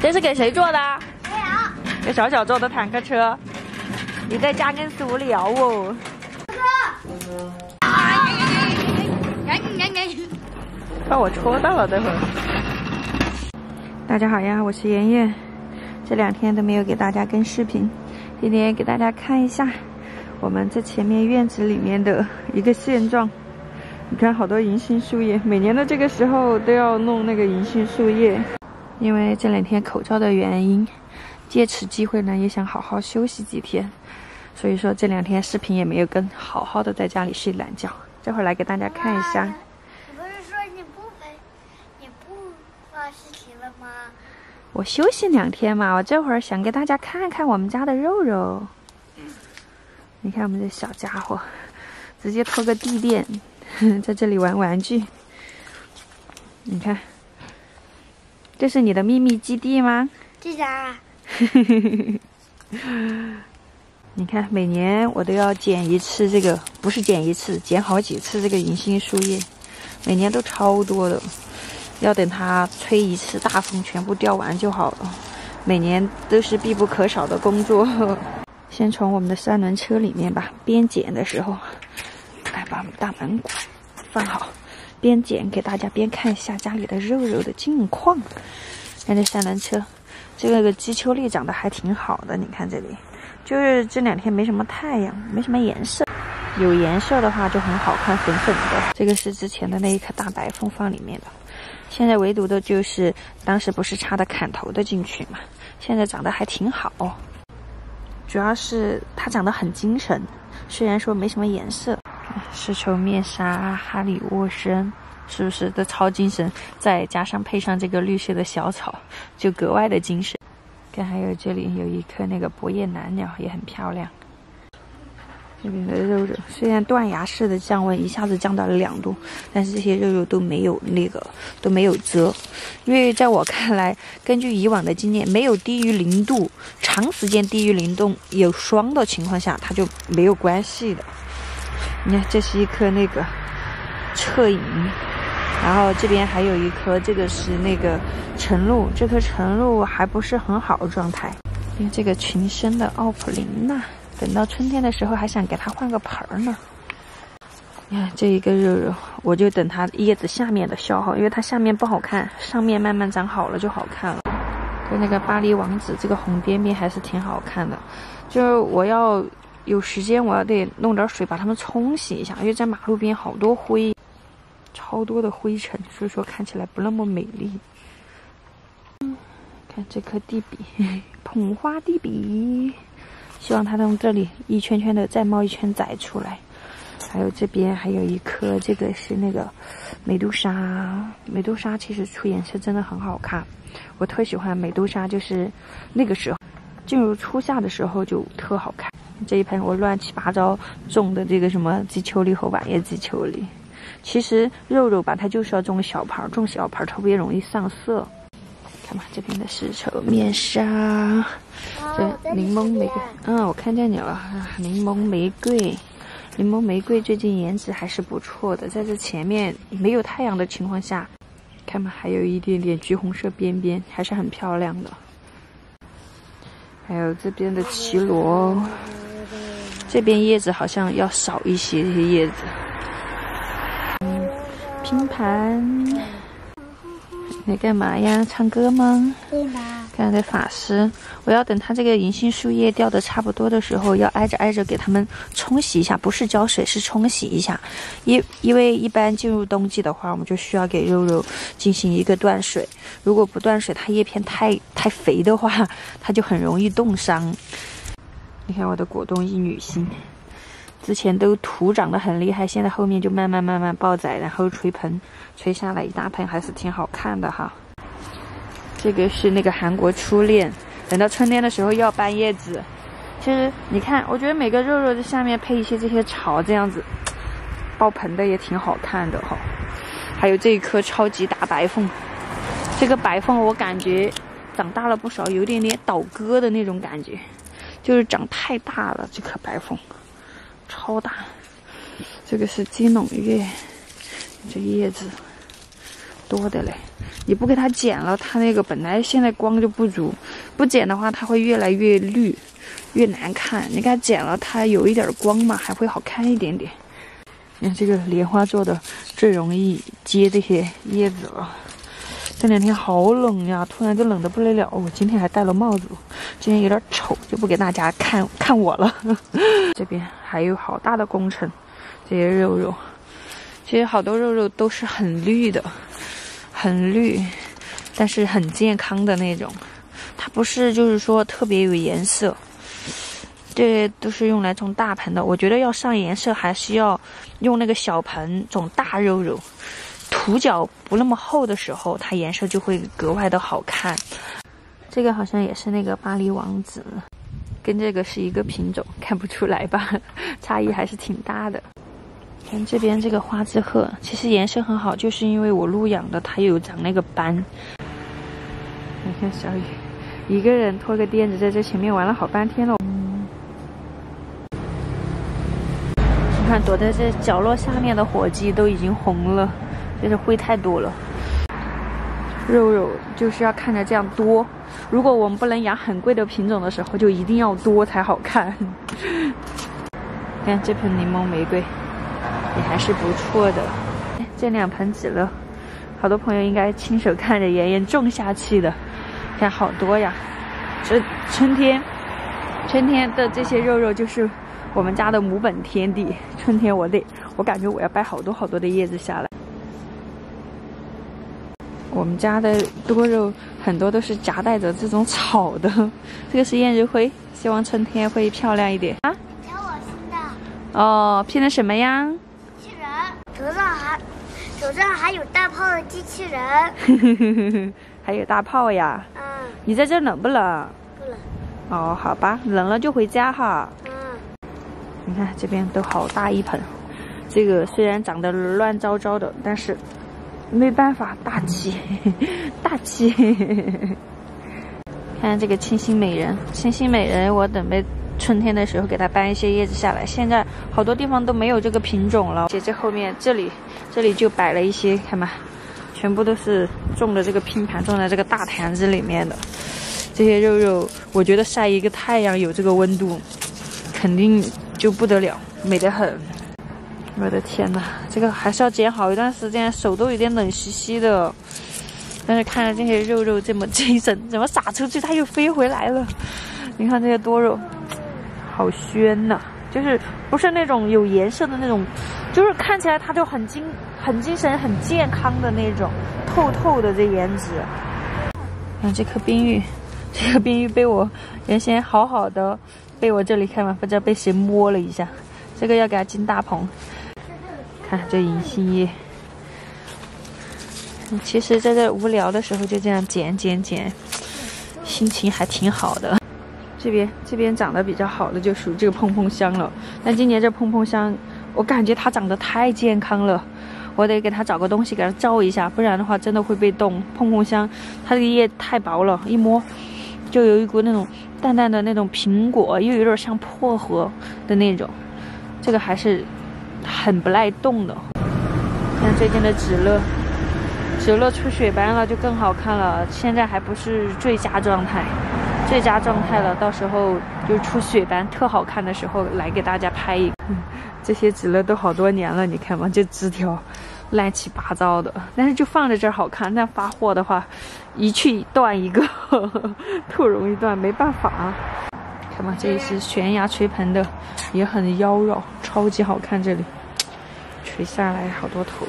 这是给谁做的？给小小做的坦克车。你在家真是无聊哦。把我戳到了，待会儿。大家好呀，我是妍妍。这两天都没有给大家更视频，今天给大家看一下我们这前面院子里面的一个现状。你看，好多银杏树叶，每年的这个时候都要弄那个银杏树叶，因为这两天口罩的原因，借此机会呢，也想好好休息几天。所以说这两天视频也没有跟，好好的在家里睡懒觉。这会儿来给大家看一下。你不是说你不拍，你不发视频了吗？我休息两天嘛，我这会儿想给大家看看我们家的肉肉。你看我们这小家伙，直接拖个地垫，在这里玩玩具。你看，这是你的秘密基地吗？这啥？你看，每年我都要剪一次这个，不是剪一次，剪好几次这个银杏树叶，每年都超多的，要等它吹一次大风，全部掉完就好了。每年都是必不可少的工作。先从我们的三轮车里面吧，边剪的时候，来把我们大门放好，边剪给大家边看一下家里的肉肉的近况。看这三轮车，这个鸡秋丽长得还挺好的，你看这里。就是这两天没什么太阳，没什么颜色。有颜色的话就很好看，粉粉的。这个是之前的那一颗大白凤放里面的，现在唯独的就是当时不是插的砍头的进去嘛，现在长得还挺好。主要是它长得很精神，虽然说没什么颜色。丝绸面纱、哈里沃森，是不是都超精神？再加上配上这个绿色的小草，就格外的精神。看，还有这里有一颗那个薄叶蓝鸟，也很漂亮。这边的肉肉虽然断崖式的降温，一下子降到了两度，但是这些肉肉都没有那个都没有遮，因为在我看来，根据以往的经验，没有低于零度，长时间低于零度有霜的情况下，它就没有关系的。你看，这是一颗那个侧影。然后这边还有一颗，这个是那个晨露，这颗晨露还不是很好的状态。因为这个群生的奥普林娜，等到春天的时候还想给它换个盆儿呢。你看这一个肉肉，我就等它叶子下面的消耗，因为它下面不好看，上面慢慢长好了就好看了。跟那个巴黎王子这个红边边还是挺好看的。就是我要有时间，我要得弄点水把它们冲洗一下，因为在马路边好多灰。超多的灰尘，所以说看起来不那么美丽。嗯，看这颗地比，捧花地比，希望它从这里一圈圈的再冒一圈仔出来。还有这边还有一颗，这个是那个美杜莎。美杜莎其实出颜色真的很好看，我特喜欢美杜莎，就是那个时候进入初夏的时候就特好看。这一盆我乱七八糟种的这个什么鸡秋梨和晚叶鸡秋梨。其实肉肉吧，它就是要种小盘，种小盘特别容易上色。看吧，这边的丝绸面纱，这柠檬玫瑰，嗯，我看见你了，柠檬玫瑰，柠檬玫瑰最近颜值还是不错的，在这前面没有太阳的情况下，看嘛，还有一点点橘红色边边，还是很漂亮的。还有这边的绮罗，这边叶子好像要少一些，这些叶子。拼盘，你干嘛呀？唱歌吗？对吧？看这法师，我要等它这个银杏树叶掉的差不多的时候，要挨着挨着给它们冲洗一下，不是浇水，是冲洗一下。因因为一般进入冬季的话，我们就需要给肉肉进行一个断水。如果不断水，它叶片太太肥的话，它就很容易冻伤。你看我的果冻一女星。之前都土长得很厉害，现在后面就慢慢慢慢爆仔，然后吹盆，吹下来一大盆，还是挺好看的哈。这个是那个韩国初恋，等到春天的时候要搬叶子。其实你看，我觉得每个肉肉的下面配一些这些草，这样子爆盆的也挺好看的哈。还有这一颗超级大白凤，这个白凤我感觉长大了不少，有点点倒戈的那种感觉，就是长太大了这颗白凤。超大，这个是金龙月，这叶子多的嘞。你不给它剪了，它那个本来现在光就不足，不剪的话，它会越来越绿，越难看。你给它剪了，它有一点光嘛，还会好看一点点。你看这个莲花做的最容易接这些叶子了。这两天好冷呀，突然就冷得不得了。我今天还戴了帽子，今天有点丑，就不给大家看看我了。这边还有好大的工程，这些肉肉，其实好多肉肉都是很绿的。很绿，但是很健康的那种。它不是就是说特别有颜色，这都是用来种大盆的。我觉得要上颜色，还是要用那个小盆种大肉肉，土脚不那么厚的时候，它颜色就会格外的好看。这个好像也是那个巴黎王子，跟这个是一个品种，看不出来吧？差异还是挺大的。看这边这个花之鹤，其实颜色很好，就是因为我路养的，它有长那个斑。你看小雨，一个人拖个垫子在这前面玩了好半天了。嗯，你看躲在这角落下面的火鸡都已经红了，就是灰太多了。肉肉就是要看着这样多，如果我们不能养很贵的品种的时候，就一定要多才好看。看 这盆柠檬玫瑰。也还是不错的，这两盆紫乐，好多朋友应该亲手看着妍妍种下去的，看好多呀。这春天，春天的这些肉肉就是我们家的母本天地。春天我得，我感觉我要掰好多好多的叶子下来。我们家的多肉很多都是夹带着这种草的，这个是艳日辉，希望春天会漂亮一点啊。教我新的。哦，拼的什么呀？机器人手上还手上还有大炮的机器人，还有大炮呀。嗯。你在这冷不冷？不冷。哦，好吧，冷了就回家哈。嗯。你看这边都好大一盆，这个虽然长得乱糟糟的，但是没办法，大气，大气。看这个清新美人，清新美人，我准备。春天的时候给它搬一些叶子下来，现在好多地方都没有这个品种了。姐这后面这里，这里就摆了一些，看吧，全部都是种的这个拼盘，种在这个大坛子里面的。这些肉肉，我觉得晒一个太阳有这个温度，肯定就不得了，美得很。我的天呐，这个还是要剪好一段时间，手都有点冷兮兮的。但是看着这些肉肉这么精神，怎么撒出去它又飞回来了？你看这些多肉。好鲜呐，就是不是那种有颜色的那种，就是看起来它就很精、很精神、很健康的那种，透透的这颜值。看这颗冰玉，这颗冰玉被我原先好好的被我这里看嘛，不知道被谁摸了一下，这个要给它进大棚。看这银杏叶，其实在这无聊的时候就这样剪剪剪，心情还挺好的。这边这边长得比较好的就属这个碰碰香了，但今年这碰碰香，我感觉它长得太健康了，我得给它找个东西给它罩一下，不然的话真的会被冻。碰碰香，它这个叶太薄了，一摸就有一股那种淡淡的那种苹果，又有点像薄荷的那种，这个还是很不耐冻的。像最近的紫乐，紫乐出雪斑了就更好看了，现在还不是最佳状态。最佳状态了，到时候就出雪斑特好看的时候来给大家拍一个。这些紫乐都好多年了，你看嘛，这枝条乱七八糟的，但是就放在这儿好看。但发货的话，一去断一个，特容易断，没办法。看嘛，这里是悬崖垂盆的，也很妖娆，超级好看。这里垂下来好多头。